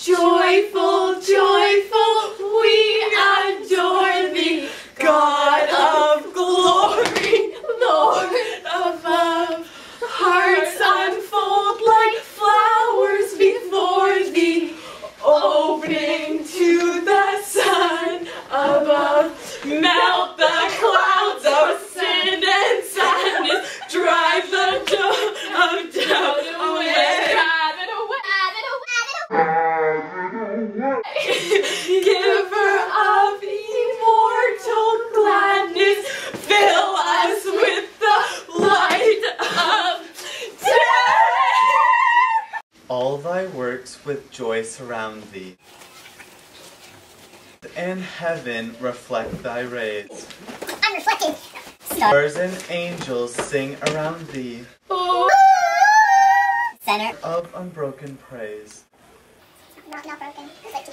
Joyful, Giver of immortal gladness, fill us with the light of day. All thy works with joy surround thee. And heaven reflect thy rays. I'm reflecting. Stars and angels sing around thee Center. of unbroken praise. Not, broken. Together.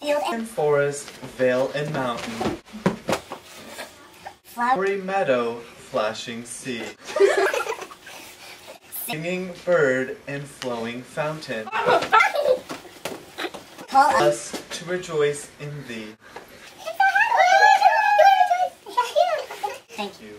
Field and forest, vale and mountain. Flowery meadow, flashing sea. Singing bird and flowing fountain. Call us to rejoice in thee. Thank you.